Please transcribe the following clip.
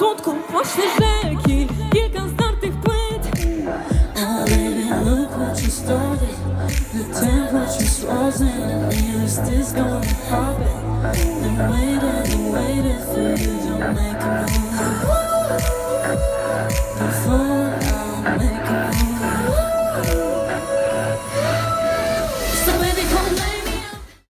Słodko płaśne rzeki, kilka zdartych płyt. Oh baby, look what you started. The temperature's rising, is this gonna happen? Been waiting and waiting for you to make a move. Before I make a move.